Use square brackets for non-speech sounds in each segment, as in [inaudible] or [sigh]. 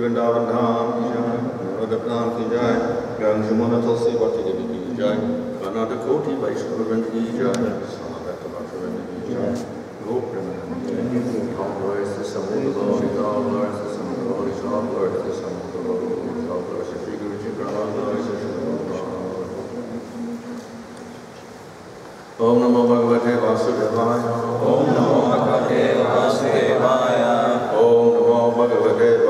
कि वृंदावन धाम की जाए भगतनाम की जाए ज्ञान यमुना तुलसी भक्ति देवी की जाए अनाथ कोटि वैष्णव वृंद की जाए समागत भक्त की जाए लोक Glory to some of the Lord, glory to some of the Lord, glory to some of the Lord, glory to Sri Guru Chakra, glory to Sri Guru Om Namo Bhagavate Vasudevaya Om Namo Bhagavate Vasudevaya Om Namo Bhagavate Vasudevaya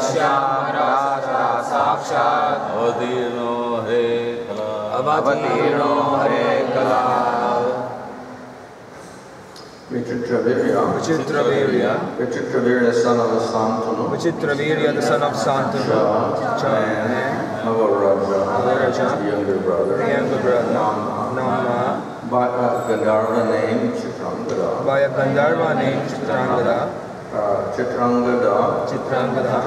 साक्षात् साक्षात् अवतीर्णो हरे कला अवतीर्णो हरे कला Vichitra Virya Vichitravirya. Son of Santanu Vichitravirya, the son of Santanu, and Maharaja, Maharaja, his younger brother, the younger brother, Nama, Nama, by a Gandharva named Chitrangada. by a Gandharva named Chitrangada, Uh, Chitrangada, Chitrangada,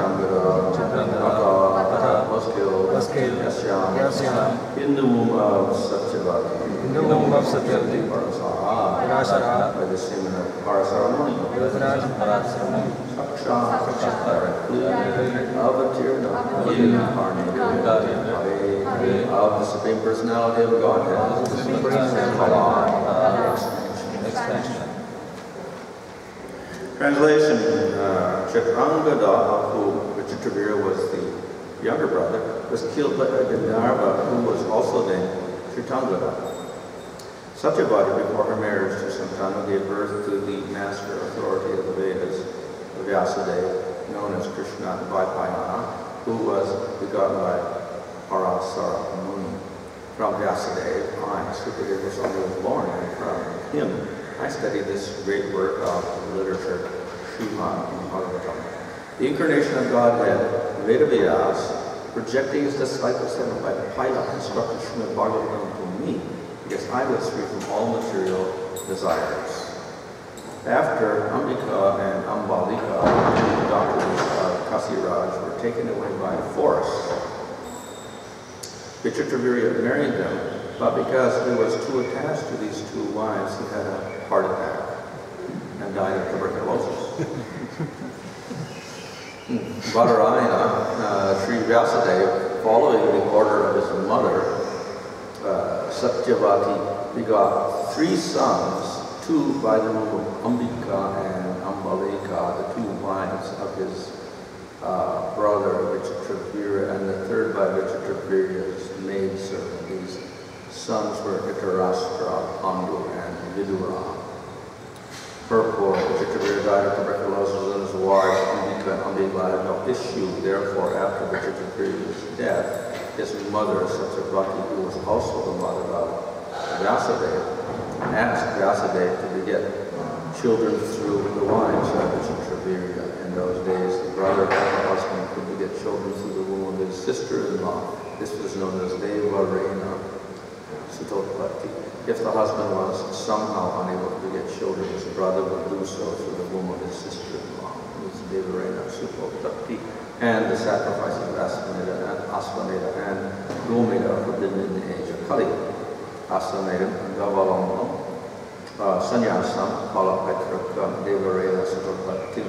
Chitrangada, was killed, was killed, Yasyam, Yasyam, in the womb of Satyavati, in the womb of Satyavati, Parasara, Parasara, by the semen of Parasara Muni. Yuvraj, Sakshat, directly, avatirna, incarnated, of the Supreme Personality of Godhead, Supreme Kala, extension. Translation, Chitrangada, who Vichitravira was the younger brother, was killed by Gandharva who was also named Chitrangada. Satyavati, before her marriage to Santanu, gave birth to the master authority of the Vedas, Vyasadeva, known as Krishna Dvaipayana, who was begotten by Parasara Muni. From Vyasadeva, I, Sukadeva was born, and from him I studied this great work of literature, Srimad Bhagavatam. The incarnation of Godhead, Vedavyas, projecting his disciples heaven by the pilot instructed Srimad Bhagavatam to me, because I was free from all material desires. After Ambika and Ambalika, the daughters of Kasiraj, were taken away by force, Vichitravirya married them, but because he was too attached to these two wives, he had a heart attack and died of tuberculosis. [laughs] Badarayana, uh, Sri Vyasadeva, following the order of his mother, uh, Satyavati, begot three sons, two by the name of Ambika and Ambalika, the two wives of his uh, brother Vichitravira, and the third by Vichitravira's maidservant. These sons were Dhritarashtra, Pandu, and Vidura. Purport, Vichitravira died of tuberculosis and his wife, and Ambika had no issue. Therefore, after Vichitravira's death, his mother, Satyavati, who was also the mother of Vyasadeva, asked Vyasadeva to beget children through the wives of Vichitravira. In those days, the brother and the husband could beget children through the womb of his sister-in-law. This was known as Devarena. Sutotpatti. If the husband was somehow unable to get children, his brother would do so through the womb of his sister-in-law, who is Devarena. And the sacrifices of Asvamedha and Asvamedha and Gomedha forbidden in the age of Kali. Asvamedha, Gavalongo, uh, Sannyasam, Kalapetraka, Devarena Sutotpatti,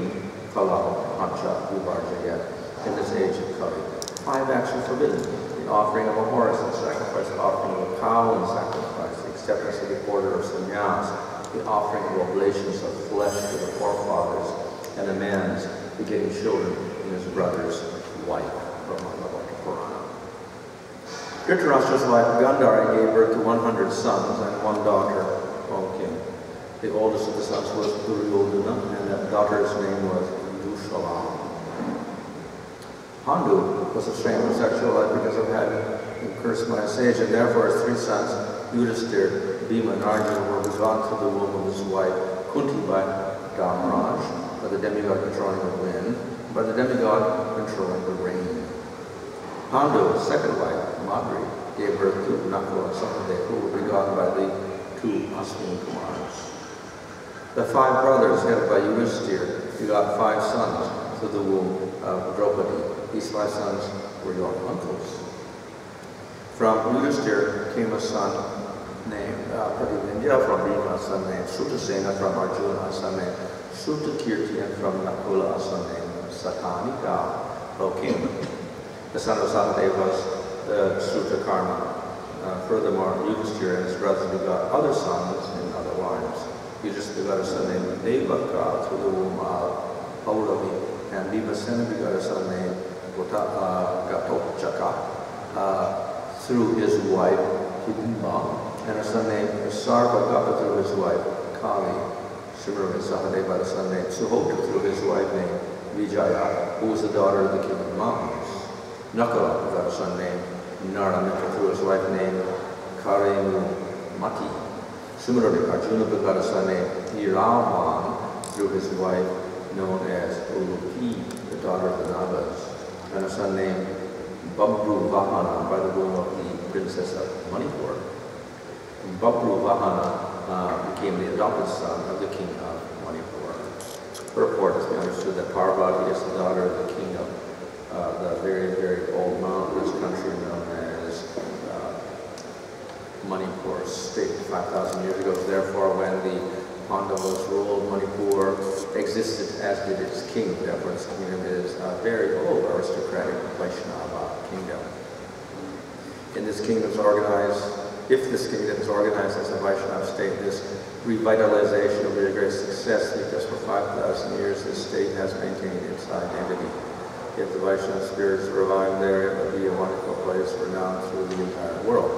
Kalao, Hacha, Uvarjaya, in this age of Kali. Five acts are forbidden. The offering of a horse and sacrifice, the offering of a cow and sacrifice, the acceptance of the order of sannyas, the offering of oblations of flesh to the forefathers, and a man's begetting children in his brother's wife. Dhritarashtra's wife Gandhari gave birth to 100 sons and one daughter, O king. The oldest of the sons was Duryodhana, and that daughter's name was Dushala. Pandu was ashamed of sexual life because of having cursed a sage, and therefore his three sons, Yudhisthira, Bhima, and Arjuna, were begot through the womb of his wife, Kunti by Dharmaraj, by the demigod controlling the wind, by the demigod controlling the rain. Pandu, his second wife, Madri, gave birth to Nakula and Sahadev, who were begotten by the two Aswini Kumars. The five brothers, headed by Yudhisthira, begot five sons through the womb of Draupadi. These five sons were your uncles. From Yudhisthira came a son named uh, Prativindhya, from Bhima, a son named Srutasena, from Arjuna, a son named Srutakirti, and from Nakula, a son named Satanika, king. The son of Sahadev was uh, Srutakarma. Uh, furthermore, Yudhisthira and his brothers begot other sons in other wives. Yudhisthira begot a son named Devaka through the womb of Pauravi, and Bhimasena begot a son named uh, uh, through his wife Hidimba, and a son named Sarvagata through his wife Kali. Similarly, Sahadev by a son named Suhotra through his wife named Vijaya, who was the daughter of the king of the mountains. Nakula got a son named Naramitra through his wife named Karenumati. Similarly, Arjuna begot a son named Iravan through his wife known as Ulupi, the daughter of the Nagas and a son named Babru Vahana by the womb of the princess of Manipur. Babru Vahana uh, became the adopted son of the king of Manipur. Purport is understood that Parvati is the daughter of the king of uh, the very, very old mountainous country known as uh, Manipur state 5,000 years ago. Therefore, when the Pandavas ruled Manipur, existed as did its king. Therefore, kingdom is a very old aristocratic Vaishnava kingdom. In this kingdom is organized, if this kingdom is organized as a Vaishnava state, this revitalization will be a great success because for 5,000 years this state has maintained its identity. If the Vaishnava spirit is revived there, it will be a wonderful place renowned through the entire world.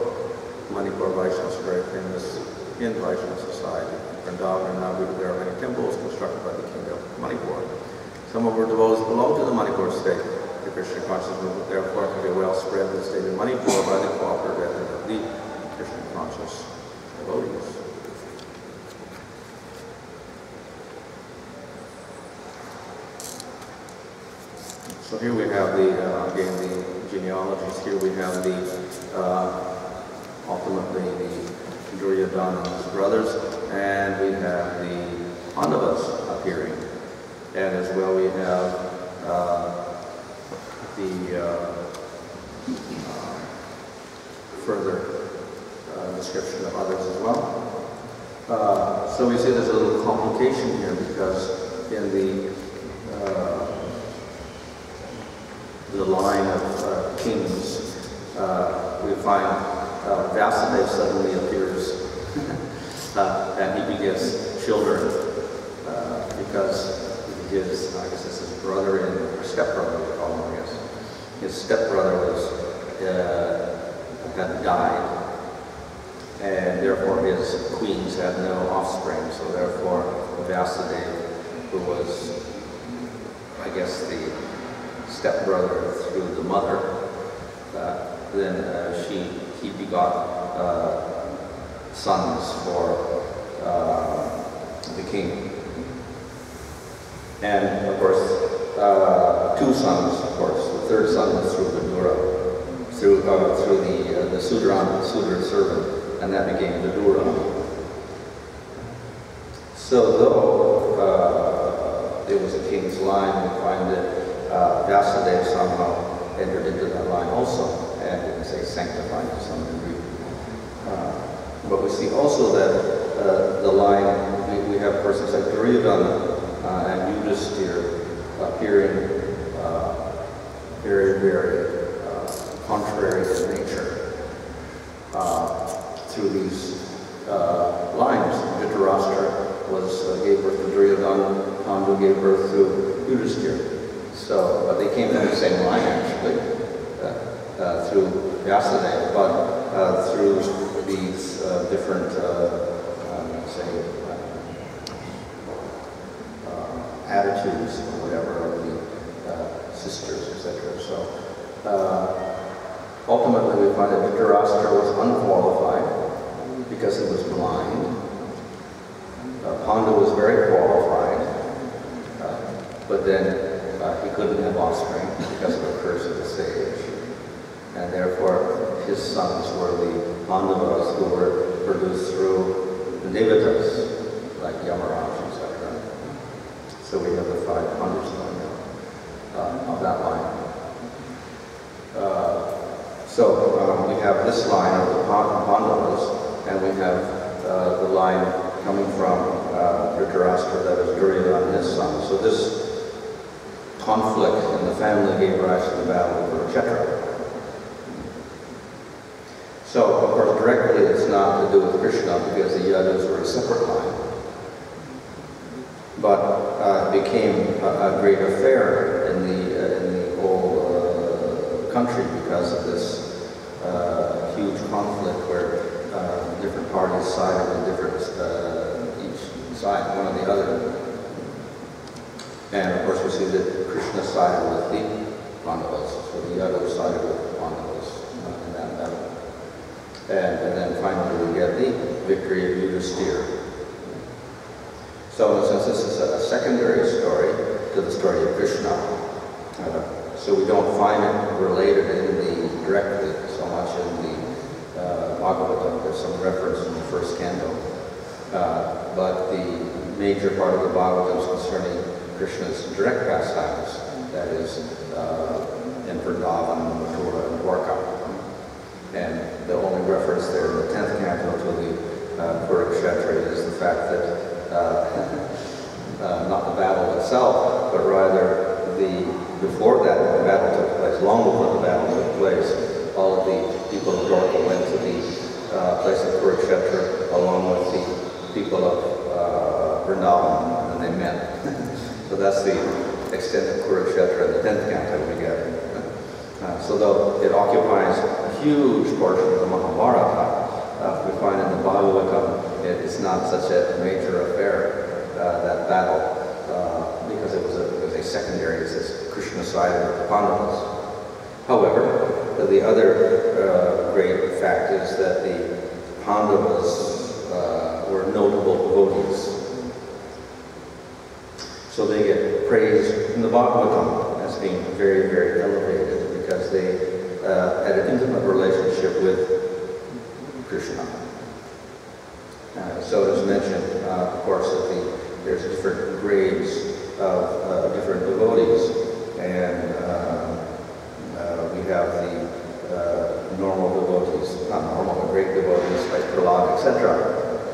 Manipur Vaishnavas are very famous in Vaishnava society. And Navadvip, there are many temples constructed by the king of Manipur. Some of our devotees belong to the Manipur state. The Krishna conscious movement, therefore, can be well spread in the state of Manipur by the cooperative effort of the Krishna conscious devotees. So here we have the, uh, again, the genealogies. Here we have the, uh, ultimately, the Duryodhana's brothers, and we have the Pandavas appearing. And as well, we have uh, the uh, further uh, description of others as well. Uh, so we see there's a little complication here because in the uh, the line of kings, we find Vyasadev suddenly appears uh, and he begets children uh, because his, I guess it's his brother and or stepbrother, we call him, I guess. His stepbrother was uh, had died, and therefore his queens had no offspring. So therefore, Vyasadev, who was, I guess, the stepbrother through the mother, uh, then uh, she he begot uh, sons for uh, the king. And of course, uh, two sons, of course. The third son was through Vidura, through uh, through the uh, the Sudran, Sudra servant, and that became Vidura. So though uh, it was a king's line, we find that uh, Vyasadeva somehow entered into that line also, and didn't say sanctified to some degree. Uh, but we see also that uh, the line, have persons like Duryodhana uh, and Yudhisthira appearing uh, very, very uh, contrary in nature uh, through these uh, lines. Dhritarashtra was uh, gave birth to Duryodhana, Pandu gave birth to Yudhisthira. So, but they came from the same line actually, uh, through Vyasadeva, but through these different, say, uh, attitudes or whatever of the uh, sisters, etc. So, uh, ultimately we find that Dhritarashtra was unqualified because he was blind. Uh, was very qualified, uh, but then uh, he couldn't have offspring because of the curse of the sage. And therefore, his sons were the Pandavas who were produced through the Nivatas, like Yamaraj, etc. So we have the five Pandavas uh, of that line. Uh, so um, we have this line of the Pandavas, and we have uh, the line coming from uh, that is Duryodhana, his son. So this conflict in the family gave rise to the battle of Kurukshetra. So, of course, directly it's not to do with Krishna because the Yadus were a separate line. But uh, it became a, a, great affair in the, uh, in the whole uh, country because of this uh, huge conflict where uh, different parties sided with different, uh, each side, one or the other. And of course we see that Krishna sided with the Pandavas, so the other sided with the Pandavas uh, in that battle. And, and, then finally we get the victory of Yudhisthira. So in a sense this is a, secondary story to the story of Krishna. Uh, so we don't find it related in the, directly so much in the uh, Bhagavatam. There's some reference in the first canto. Uh, but the major part of the Bhagavatam is concerning Krishna's direct pastimes, that is, uh, in Vrindavan, Mathura, and Dwarka. And the only reference there in the 10th canto to the uh, is the fact that uh, [laughs] uh, not the battle itself, but rather the before that the battle took place, long before the battle took place, all of the people of Dwarka went to the uh, place of Kurukshetra along with the people of uh, Vrindavan, and they met. [laughs] So that's the extent of Kurukshetra in the 10th canto we get. Uh, so though it occupies a huge portion of the Mahabharata, uh, we find in the Bhagavatam it, it's not such a major affair, uh, that battle, uh, because it was, a, it was a secondary, it says Krishna side of the Pandavas. However, the other uh, great fact is that the Pandavas uh, were notable devotees. So they get praised in the Bhagavatam as being very, very elevated because they uh, had an intimate relationship with Krishna. Uh, so it is mentioned, uh, of course, that the, there's different grades of uh, different devotees. And uh, uh, we have the normal devotees, not normal, but great devotees like Prahlad, etc.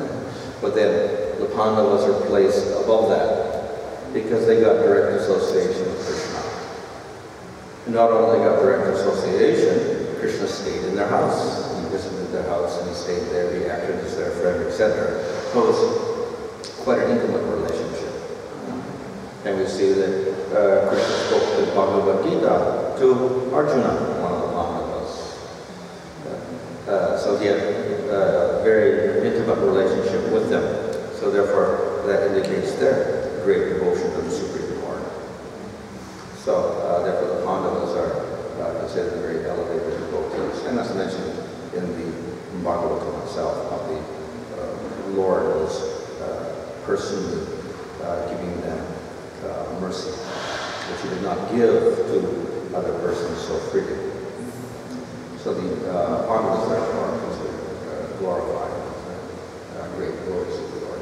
but then the Pandavas are placed above that because they got direct association with Krishna. And not only got direct association, Krishna stayed in their house. He visited their house and he stayed there, he acted as their friend, etc. So it was quite an intimate relationship. And we see that uh, Krishna spoke the Bhagavad Gita to Arjuna, one of the Pandavas. Uh, so he had uh, a very intimate relationship with them. So therefore, that indicates their great devotion to the Supreme Lord. So, uh, therefore, the Pandavas are uh, considered very elevated devotees. And that's mentioned in the Bhagavatam itself, how the uh, Lord was uh, personally uh, giving them uh, mercy, which he did not give to other persons so freely. So the uh, Pandavas, therefore, are considered glorified uh, great glories of the Lord.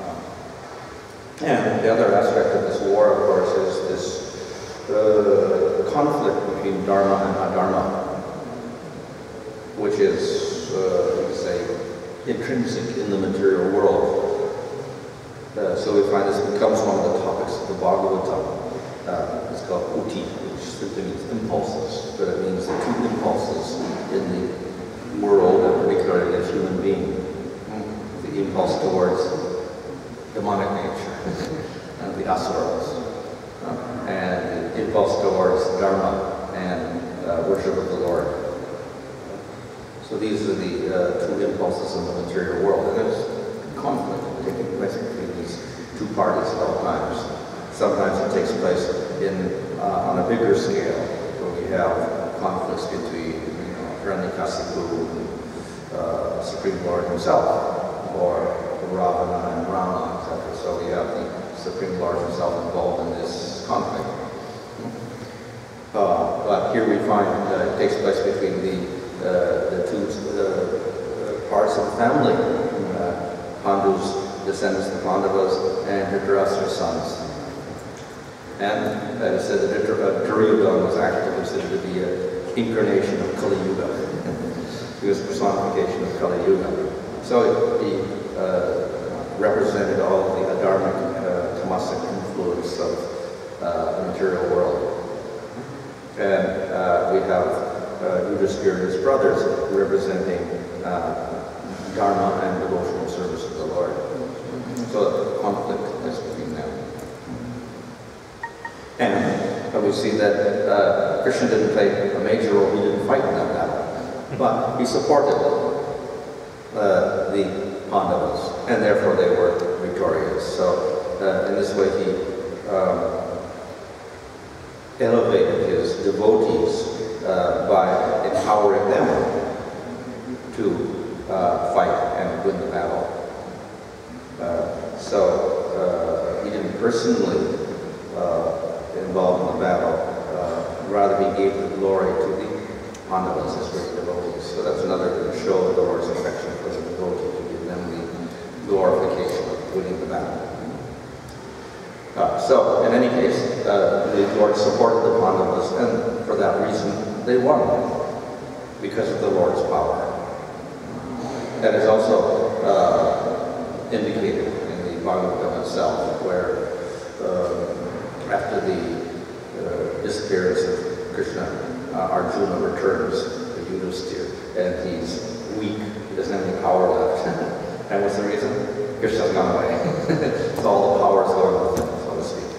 Um, and the other aspect of this war, of course, is this uh, conflict between Dharma and Adharma, which is, uh, you say, intrinsic in the material world. Uh, so we find this becomes one of the topics of the Bhagavatam. Uh, it's called uti, which simply means impulses, but it means the two impulses in the world, and particularly the human being. The impulse towards demonic nature, [laughs] and the asuras, uh, and the impulse towards dharma and uh, worship of the Lord. So these are the uh, two impulses in the material world, and there's conflict taking place between these two parties at all times. Sometimes it takes place in uh, on a bigger scale, where we have conflicts between you know, Hiranyakasipu and uh, Supreme Lord himself, or Ravana and Rama, etc. So we have the Supreme Lord himself involved in this conflict. Uh, but here we find it takes place between the, uh, the two uh, parts of the family, uh, Pandu's descendants, the Pandavas, and Dhritarashtra's sons. And that is said that Dhritar- uh, Duryodhana was actually considered to be an incarnation of Kali Yuga. he was a personification of Kali Yuga. So he uh, represented all the adharmic, uh, tamasic influence of uh, the material world. And uh, we have uh, Yudhisthira and his brothers representing uh, Dharma and devotional service of the Lord. So the conflict is between them. And uh, we see that uh, Krishna didn't play a major role, he didn't fight in that battle, but he supported uh, the Pandavas, and therefore they were victorious. So uh, in this way he um, elevated his devotees uh, by empowering them to uh, fight and win the battle. Uh, so uh, he didn't personally uh, involve in the battle. Uh, rather, he gave the glory to the Pandavas as great devotees. So that's another show of the Lord's affection for the devotee to give them the glorification of winning the battle. Uh, so, in any case, uh, the Lord supported the Pandavas, and for that reason, they won, because of the Lord's power. That is also uh, indicated in the Bhagavatam itself, where uh, after the uh, disappearance of Krishna, uh, To Yudhisthira, and he's weak, he doesn't have any power left. [laughs] and what's the reason? Krishna's gone away. [laughs] so all the power is gone with him, so to speak.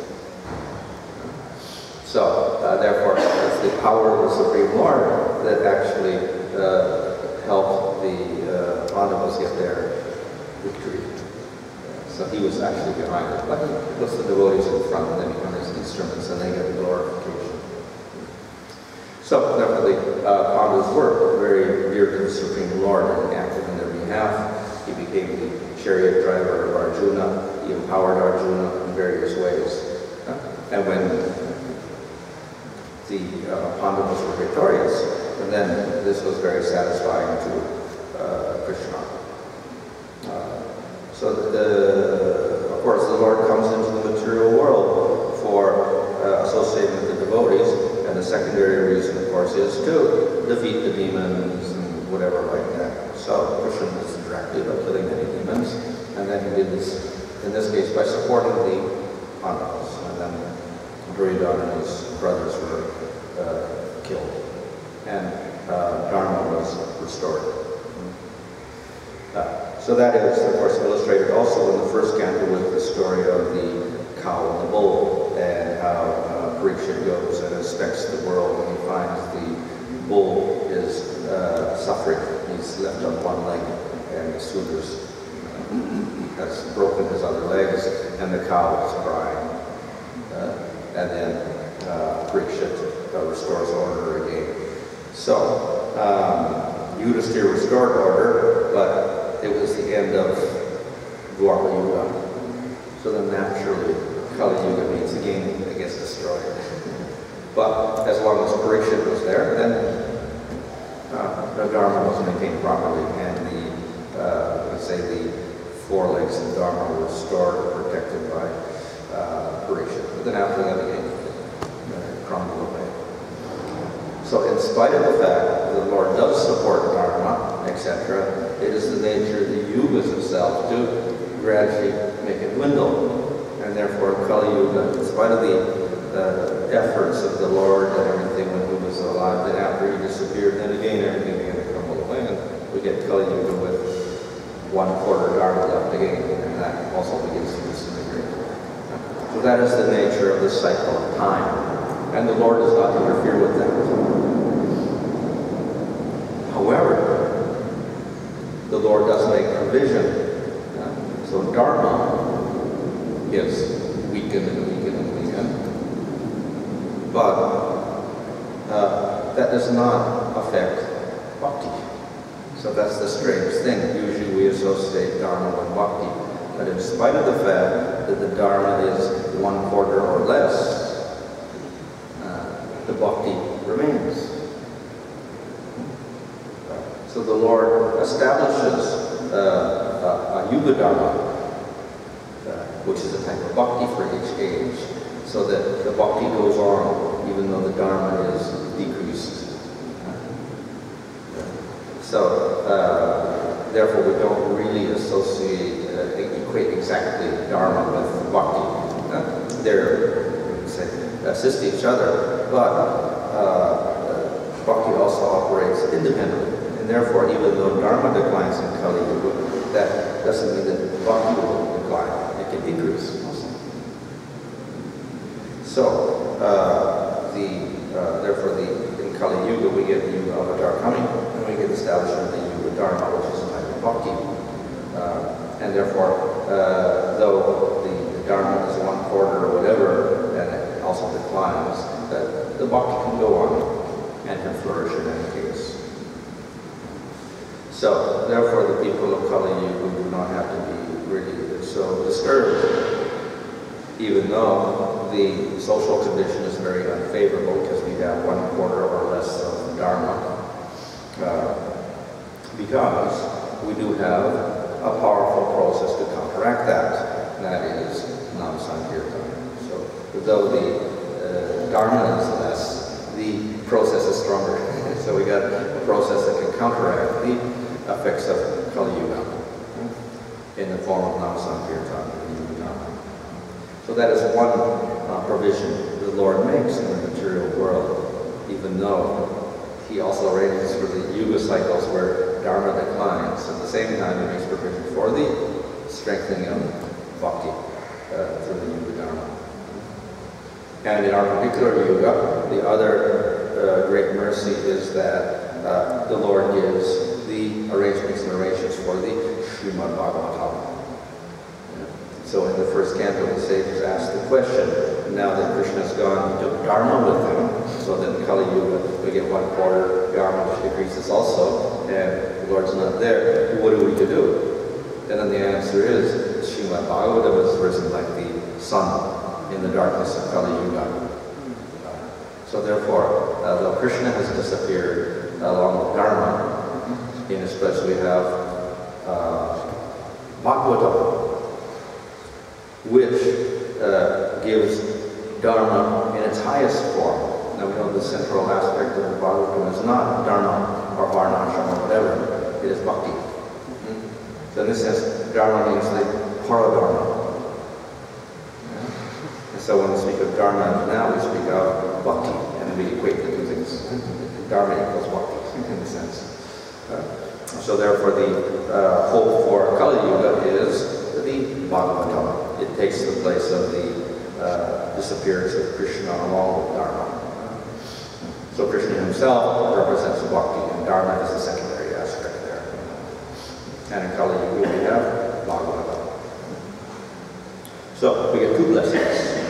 So, uh, therefore, it's the power of the Supreme Lord that actually uh, helped the uh, get their victory. So he was actually behind it. But he puts the devotees in front and then become his instruments and they get the glorification. So definitely, uh, Pandavas were very dear to the Supreme Lord and acted in their behalf. He became the chariot driver of Arjuna. He empowered Arjuna in various ways. And when the uh, Pandavas were victorious, and then this was very satisfying to uh, Krishna. Uh, so the, the, of course, the Lord comes into the material world for uh, associating with the devotees, and the secondary reason, of course, is to defeat the demons and whatever like that. So Krishna was directly by killing many demons, and then he did this, in this case, by supporting the Pandavas, and then Duryodhana and his brothers were uh, killed, and uh, Dharma was restored. Uh, so that is, of course, illustrated also in the first canto with the story of the cow and the bull, and how uh, Parikshit goes and inspects the world, and he finds the bull is uh, suffering. He's left on one leg, and the Sudras has broken his other legs, and the cow is crying. Uh, and then uh, Parikshit uh, restores order again. So, um, Yudhisthira restored order, but it was the end of Dwapara Yuga. So then naturally, Kali Yuga means again it gets destroyed. [laughs] but as long as Parikshit was there, then uh, the Dharma was maintained properly, and the uh, let's say the four legs of Dharma were restored or protected by uh, Parikshit. But then after that, again, uh, crumble away. So in spite of the fact that the Lord does support Dharma, etc., it is the nature of the yugas itself to gradually make it dwindle. And therefore, Kali Yuga, in spite of the uh, efforts of the Lord and everything when he was alive, then after he disappeared, then again everything began to crumble away, and we get Kali Yuga with one quarter Dharma left again, and that also begins to disintegrate. So that is the nature of the cycle of time, and the Lord does not interfere with that. However, the Lord does make provision. Dharma is weakened and weakened and weakened. But uh, that does not affect bhakti. So that's the strange thing. Usually we associate Dharma with bhakti. But in spite of the fact that the Dharma is one quarter or less, uh, the bhakti remains. So the Lord establishes uh, a, a Yuga Dharma bhakti for each age, so that the bhakti goes on even though the dharma is decreased. So, uh, therefore, we don't really associate, uh, equate exactly dharma with bhakti. Uh, they're, say, assist each other, but uh, bhakti also operates independently. And therefore, even though dharma declines in Kali Yuga, that doesn't mean that bhakti will decline it decrease also. So, uh, the, uh, therefore, the, in Kali Yuga, we get the Yuga Avatar coming, and we get establishment of the Yuga Dharma, which is a type of bhakti. Uh, and therefore, uh, though the, the, Dharma is one quarter or whatever, and it also declines, that the bhakti can go on and can flourish in any case. So, therefore, the people of Kali Yuga do not have to be really so disturbed, even though the social condition is very unfavorable because we have one quarter or less of Dharma. Uh, because we do have a powerful process to counteract that, and that is Nam-Sankirtan. So though the uh, Dharma is less, the process is stronger. [laughs] so we got a process that can counteract the effects of Kali Yuga in the form of Namasankirtan. So that is one provision the Lord makes in the material world, even though he also arranges for the yuga cycles where dharma declines. At the same time, he makes provision for the strengthening of bhakti uh, through the yuga dharma. And in our particular yuga, the other uh, great mercy is that uh, the Lord gives the arrangements and arrangements for the Srimad Bhagavatam. So in the first canto, the sages asked the question, now that Krishna's gone, he took Dharma with him, so that Kali Yuga, we get one quarter Dharma, which decreases also, and the Lord's not there. What are we to do? And then the answer is, Srimad Bhagavatam is risen like the sun in the darkness of Kali Yuga. So therefore, uh, though Krishna has disappeared along with Dharma, in his place we have uh, Bhagavatam, which uh, gives Dharma in its highest form. Now we know the central aspect of the Bhagavatam is not Dharma or Varnashram or whatever, it is Bhakti. Mm-hmm. So in this sense, Dharma means the Paradharma. And so when we speak of Dharma now, we speak of Bhakti, and we equate the two things. Dharma equals Bhakti, in a sense. Uh, so therefore the uh, hope for Kali Yuga is the Bhagavatam. It takes the place of the uh, disappearance of Krishna along with Dharma. So Krishna himself represents Bhakti and Dharma is the secondary aspect there. And in Kali Yuga we have Bhagavatam. So we get two blessings.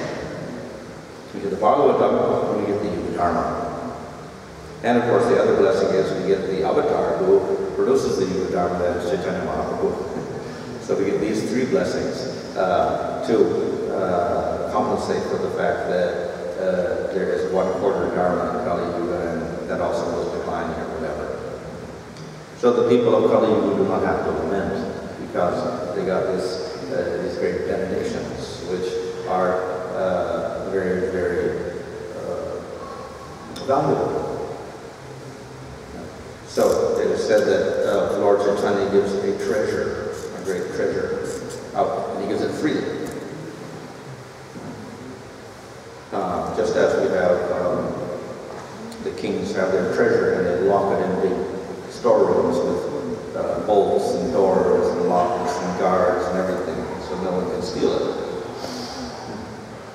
We get the Bhagavatam and we get the Yuga Dharma. And of course, the other blessing is we get the avatar who produces the Yuga Dharma, that is Chaitanya Mahaprabhu. [laughs] so we get these three blessings uh, to compensate for the fact that uh, there is one quarter Dharma in Kali Yuga and that also was declining or whatever. So the people of Kali Yuga do not have to lament because they got this, uh, these great benedictions, which are uh, very, very uh, valuable. So it is said that uh, Lord Chaitanya gives a treasure, a great treasure, out, and he gives it freely. Uh, just as we have um, the kings have their treasure and they lock it in big storerooms with uh, bolts and doors and locks and guards and everything so no one can steal it.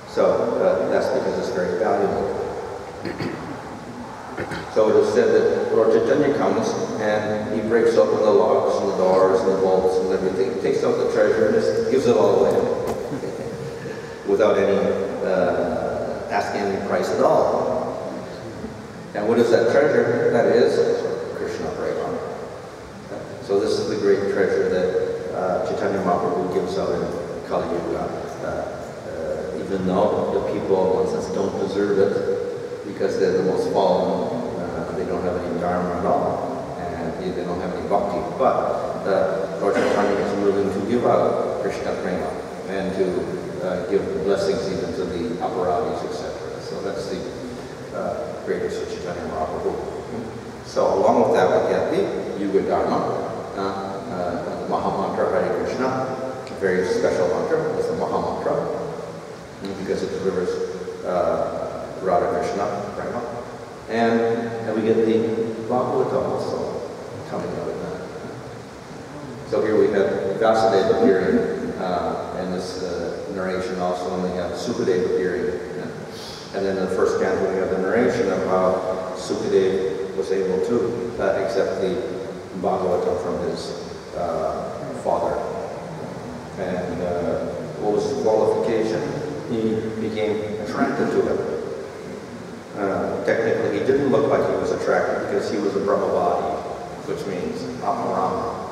So uh, that's because it's very valuable. So it is said that Lord Chaitanya comes and he breaks open the locks and the doors and the bolts and everything, takes out the treasure and just gives it all away [laughs] without any uh, asking any price at all. And what is that treasure? That is Krishna Prema. So this is the great treasure that uh, Chaitanya Mahaprabhu gives out in Kali Yuga. Uh, uh, even though the people, in sense, don't deserve it because they're the most fallen, uh, they don't have any dharma at all, and they don't have any bhakti. But uh, Lord Chaitanya is willing to give out Krishna Prema and to uh, give blessings even to the apparatis, etc. So that's the uh, greatest of Chaitanya Mahaprabhu. So along with that, we get the Yuga Dharma, uh, uh, the Maha Mantra Hare Krishna, a very special mantra. It's the Maha Mantra because it delivers uh, Radha Krishna Prema. And, and we get the Bhagavatam also coming out of that. So here we have Vyasadev appearing uh, in this uh, narration also, and we have Sukadev appearing. And then the first we have the narration of how Sukadev was able to uh, accept the Bhagavatam from his uh, father. And uh, what was his qualification? He became attracted to it. Uh, technically, he didn't look like he was attracted because he was a Brahmavadi, which means atmarama.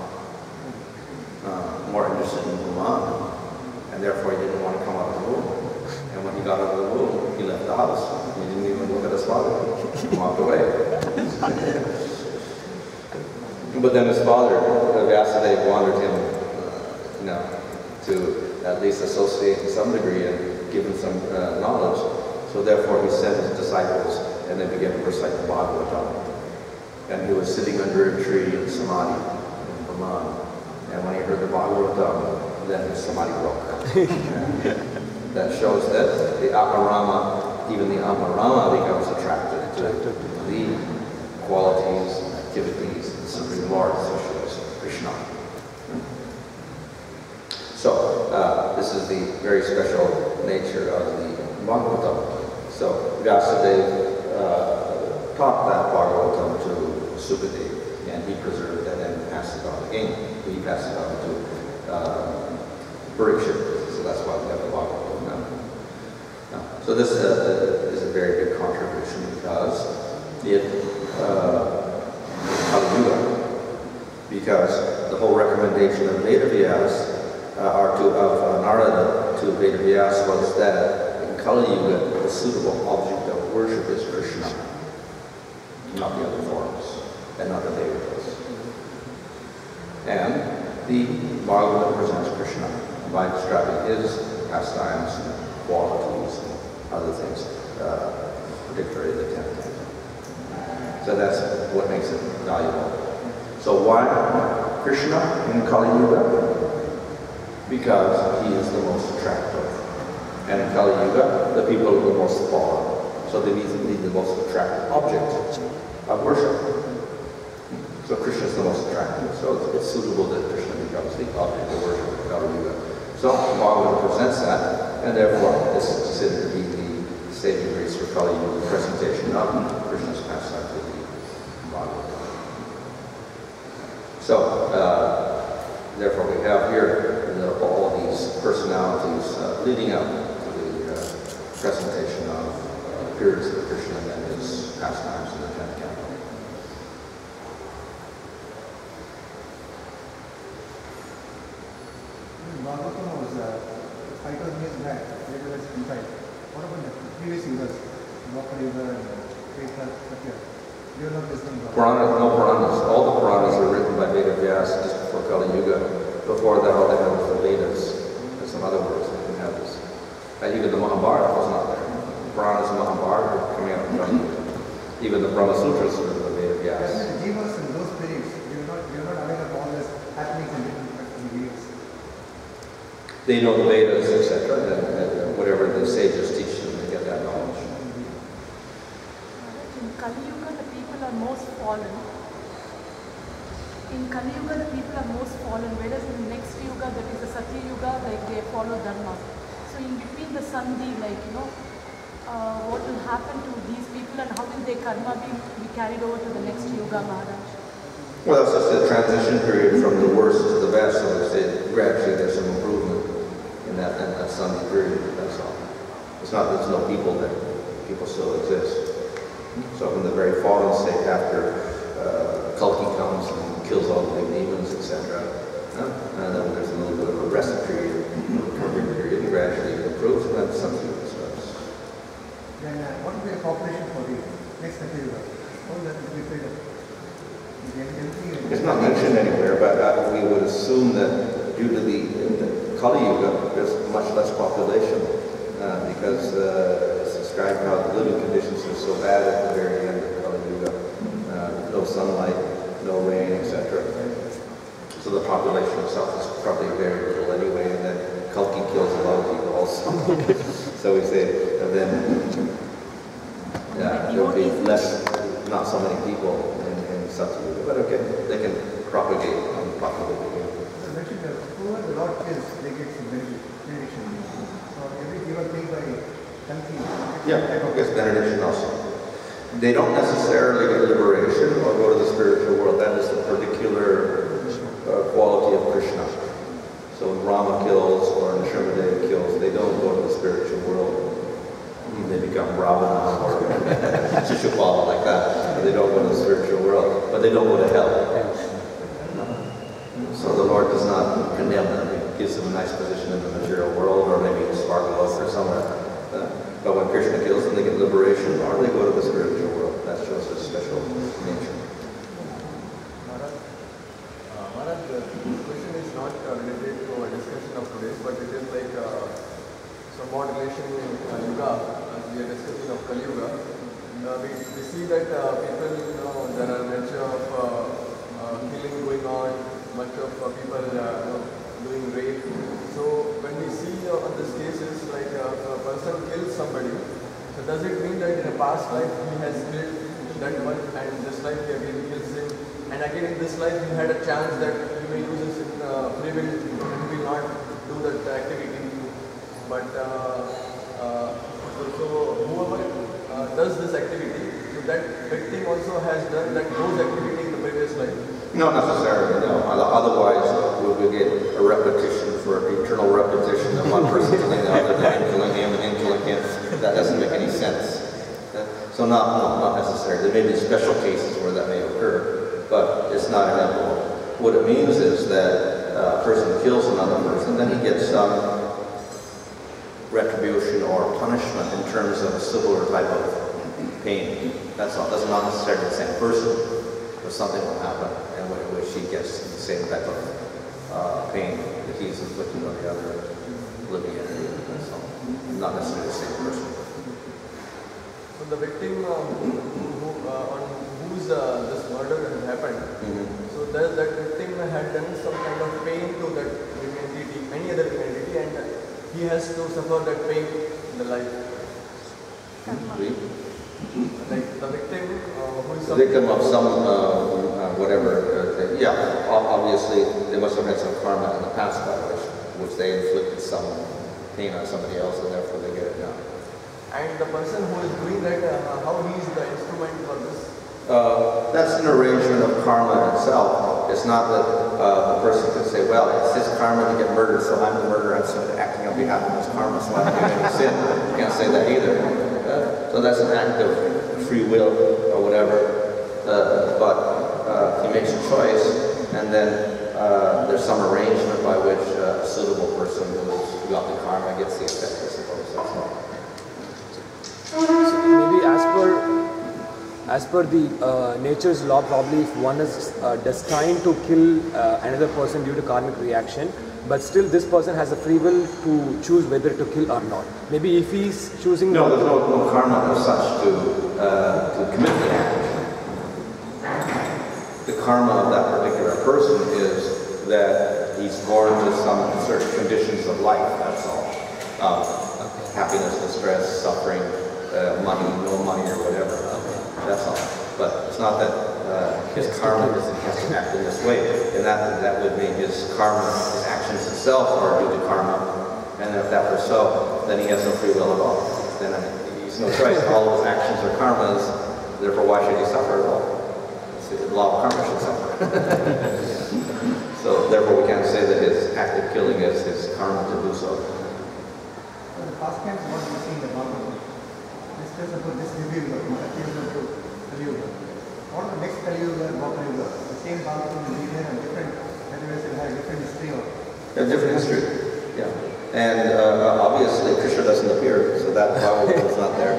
Uh, more interested in Brahman, and therefore he didn't want to come out of the womb. And when he got out of the womb, left the house. He didn't even look at his father. He walked away. but then his father, Vyasadev, wanted him, uh, you know, to at least associate to some degree and give him some uh, knowledge. So therefore he sent his disciples and they began to recite the Bhagavatam. And he was sitting under a tree in Samadhi in Brahman. And when he heard the Bhagavatam, then his Samadhi broke. [laughs] that shows that the atmarama, even the atmarama becomes attracted to the qualities, and activities, the Supreme Lord, such as Krishna. So, uh, this is the very special nature of the Bhagavatam. So, Vyasadeva uh, taught that Bhagavatam to Sukadev, and he preserved it and passed it on again. He passed it on to uh, Parikshit, so that's why we have the Bhagavatam now. Now so this uh, is a very big contribution because it uh, because the whole recommendation of Vedavyas uh, or to, of uh, Narada to Vedavyas was that in Kali Yuga, the suitable object of worship is Krishna, not the other forms, and not the Devatas. And the Bhagavata presents Krishna by describing his pastimes and qualities other things, uh, particularly the canto. So that's what makes it valuable. So why Krishna in Kali Yuga? Because he is the most attractive. And in Kali Yuga, the people are the most fallen. So they need, the most attractive object of worship. So Krishna is the most attractive. So it's, it's suitable that Krishna becomes the object of worship of Kali Yuga. So Bhagavad presents that, and therefore this is considered Kali Yuga, the presentation of Krishna's pastime to the Bhagavad. So, uh, therefore we have here the, all these personalities uh, leading up to the uh, presentation of uh, periods of Krishna and his pastimes in the tenth canto. Bhagavatam was uh, 5,000 years back, later was compiled. What about the previous users, Puranas, no Puranas. All the Puranas are written by Veda Vyas just before Kali Yuga. Before that, all they had was the Vedas. And some other words they didn't have this. And even the Mahabharata was not there. Puranas and Mahabharata are coming out of Kali Yuga. Even the Brahma Sutras are written by Veda Vyas. And the jivas in those periods, you are not, you are not aware of all this happenings in different periods. They know the Vedas, etc., and, and whatever the sages teach them, they get that knowledge. In Kali Yuga, the people are most fallen. In Kali Yuga, the people are most fallen, whereas in the next Yuga, that is the Satya Yuga, like they follow Dharma. So in between the Sandhi, like, you know, uh, what will happen to these people and how will their karma be, be carried over to the next Yuga, Maharaj? Well, that's just a transition period from the worst to the best, so they say gradually there's some improvement in that, in that Sandhi period, that's all. It's not, there's no people there, people still exist. So from the very fallen state after uh, Kalki comes and kills all the big demons, etc., uh, and then there's a little bit of a rest period, recovery period, and gradually it improves, and then something starts. Then uh, what will be the population for the next Satya Yuga? How will that be filled up? Is there anything- It's not mentioned anywhere, but uh, we would assume that due to the, the Kali Yuga, there's much less population uh, because uh, how the living conditions are so bad at the very end of Kali Yuga. Uh, no sunlight, no rain, etc. So the population itself is probably very little anyway, and then Kalki kills a lot of people also. [laughs] so we say, and then there'll be less, not so many people in, in Satyuga, but okay, they can propagate and populate again. You mentioned that the Lord they get some benediction. benediction. So every given thing by country. Also. They don't necessarily get liberation or go to the spiritual world. That is the particular uh, quality of Krishna. So when Rama kills or Nrsimhadev kills, they don't go to the spiritual world. They become Ravana or Shishupala like that. They don't go to the spiritual world, but they don't go to hell. So the Lord does not condemn them. He gives them a nice position in the material world or maybe in Svargaloka or somewhere. Uh, But when Krishna kills them, they get liberation or they go to the spiritual world. That shows his special nature. Uh, Maharaj, uh, this question is not uh, related to our discussion of today, but it is like uh, somewhat relation in uh, Yuga, as we are discussing of Kali Yuga. Uh, we, we see that uh, people, you know, there are much of uh, uh, killing going on, much of uh, people uh, you know, doing rape. So when we see uh, on these cases, like uh, if a person kills somebody, so does it mean that in a past life he has killed that one and this life he again kills him and again in this life he had a chance that he may use his uh, free will and he will not do that activity but uh, uh, so, so whoever uh, does this activity so that victim also has done that those activity in the previous life Not necessarily, no. Other- Otherwise, we would get a repetition for eternal repetition of one person killing the other, then him killing him, and him killing him. That doesn't make any sense. Uh, So not, no, not necessarily. There may be special cases where that may occur, but it's not inevitable. What it means is that uh, a person kills another person, then he gets some retribution or terms of a similar type of pain. That's not, that's not necessarily the same person, but something will happen in which- which he gets the same type of uh, pain that he's inflicted on the other living entity. So, not necessarily the same person. so the victim uh, who, uh, on whose uh, this murder happened So does that victim had done some kind of pain to that entity, any other entity, and he has to suffer that pain in the life. Karma. Read. Like the victim uh, who is The victim of some, uh, uh, whatever, uh, yeah, obviously, they must have had some karma in the past by which, which they inflicted some pain on somebody else and therefore they get it now. and the person who is doing that, uh, how he is the instrument for this. Uh, that's an arrangement of karma itself. It's not that uh, the person can say, well, it's his karma to get murdered, so I'm the murderer, I'm acting on behalf of his karma, so I don't do any sin. You can't say that either. So that's an act of free will or whatever. Uh, but uh, he makes a choice, and then uh, there's some arrangement by which uh, a suitable person who's got the karma gets the effect, I suppose. That's all. So maybe as per as per the uh, nature's law, probably if one is uh, destined to kill uh, another person due to karmic reaction, but still this person has a free will to choose whether to kill or not. Maybe if he's choosing No, there's no, no karma as such to, uh, to commit the act. The karma of that particular person is that he's born to some certain conditions of life, that's all. Um, Happiness, distress, suffering, uh, money, no money or whatever. That's all. But it's not that uh, his karma is he has to act in this way. And that, that would mean his karma, his actions itself are due to karma. And if that were so, then he has no free will at all. Then mean, he's no choice. All of his actions are karmas. Therefore, why should he suffer at all? The law of karma should suffer. [laughs] so therefore, we can't say that his act of killing is his karma to do so. The past tense, what we see in the Bhagavatam, this tells about this Satya Yuga to Kali What the next Kali Yuga and Yuga? The same be there and different, anyways it has different history or A different history. Yeah. And uh, obviously, Krishna doesn't appear, so that Bhagavatam is not there.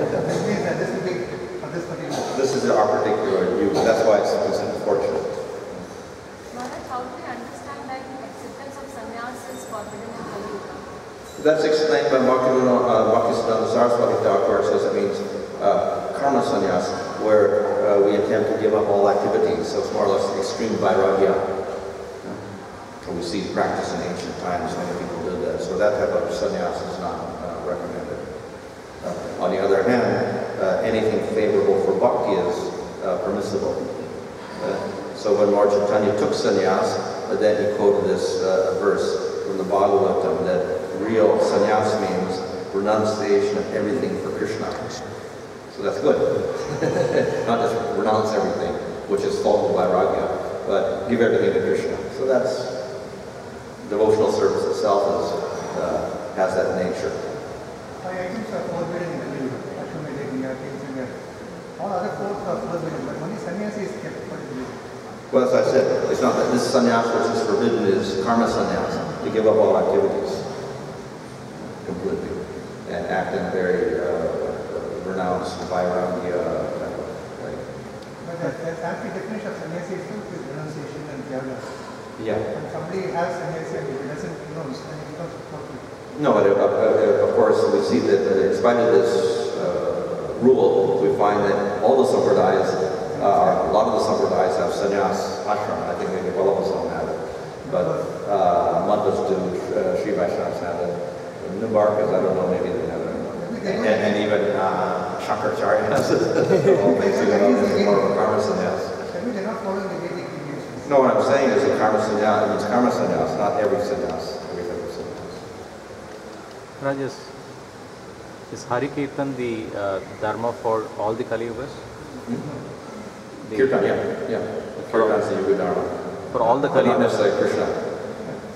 This means that this will be for this particular. This is our particular view. That's why it's considered fortunate. Maharaj, how understand that acceptance of sannyas is forbidden in That's explained by Bhaktivinoda uh, Saraswati Thakur says it means uh, karma sannyas, where uh, we attempt to give up all activities. So it's more or less extreme vairagya. We see practice in ancient times, many people did that. So that type of sannyas is not uh, recommended. Uh, on the other hand, uh, anything favorable for bhakti is uh, permissible. Uh, so when Lord Chaitanya took sannyas, uh, then he quoted this verse from the Bhagavatam that real sannyas means renunciation of everything for Krishna. So that's good. [laughs] Not just renounce everything, which is phalgu vairagya, but give everything to Krishna. So that's devotional service itself is, uh, has that nature. Five items are forbidden in Kali Yuga. Asvamedha, Yajna, Kinsanya. All other four are forbidden, but only sannyasi is kept for. Well, as I said, it's not that this sannyas which is forbidden is karma sannyas, to give up all activities completely and act in a very uh, renounced vairagya type of way. But the, the fancy definition of sannyasi is renunciation and tyaga. Yeah. When somebody has and he doesn't renounce, then he becomes forfeit. No, but uh, uh, of course, we see that uh, in spite of this uh, rule, we find that all the sampradayas, uh, a lot of the sampradayas have sannyas ashram. I think maybe all of us don't have it. But uh, Madhvas do, uh, Sri Vaishnavas have it. Nimbarkas, I don't know, maybe they have it. And, and even uh, Shankaracharya has it. All basically, [laughs] more of a karma sannyas. Means they're not following the. No, what I'm saying is a karma sannyas, it means karma sannyas, not every sannyas, every type of sannyas. Rajas, is Hari Kirtan the uh, dharma for all the Kali Yugas? The- Kirtan, yeah, yeah. Kirtan's the Yuga Dharma. For all the But Kali not Yugas? necessarily Krishna.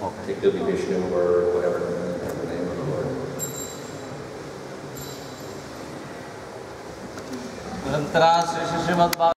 Okay. It could be Vishnu or whatever the name of the Lord. ग्रंथराज Shri Shrimad